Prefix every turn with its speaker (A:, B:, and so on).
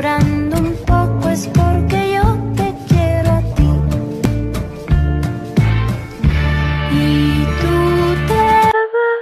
A: llorando un poco es porque yo te quiero a ti. Y tú te vas.